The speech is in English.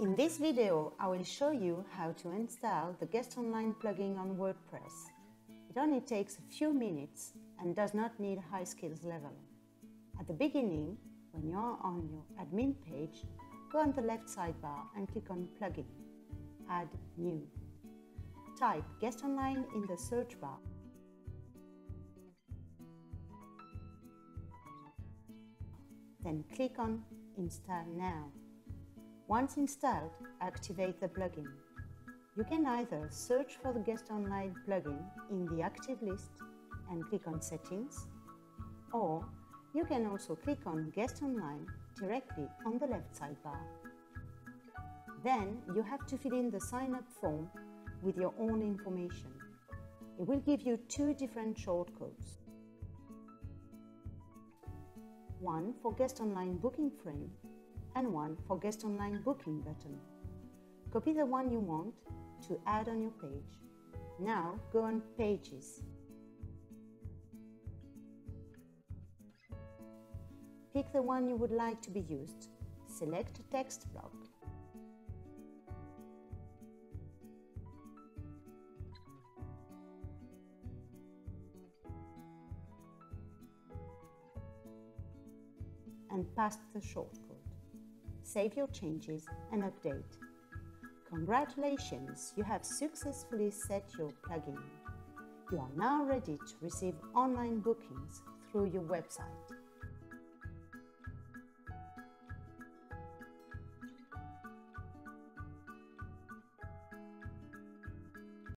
In this video, I will show you how to install the Guest Online plugin on WordPress. It only takes a few minutes and does not need high skills level. At the beginning, when you are on your admin page, go on the left sidebar and click on Plugin. Add New. Type Guest Online in the search bar. Then click on Install Now. Once installed, activate the plugin. You can either search for the Guest Online plugin in the active list and click on Settings, or you can also click on Guest Online directly on the left sidebar. Then you have to fill in the sign up form with your own information. It will give you two different shortcodes. One for Guest Online booking frame and one for Guest Online booking button. Copy the one you want to add on your page. Now go on Pages. Pick the one you would like to be used. Select a text block. and paste the shortcode. Save your changes and update. Congratulations, you have successfully set your plugin. You are now ready to receive online bookings through your website.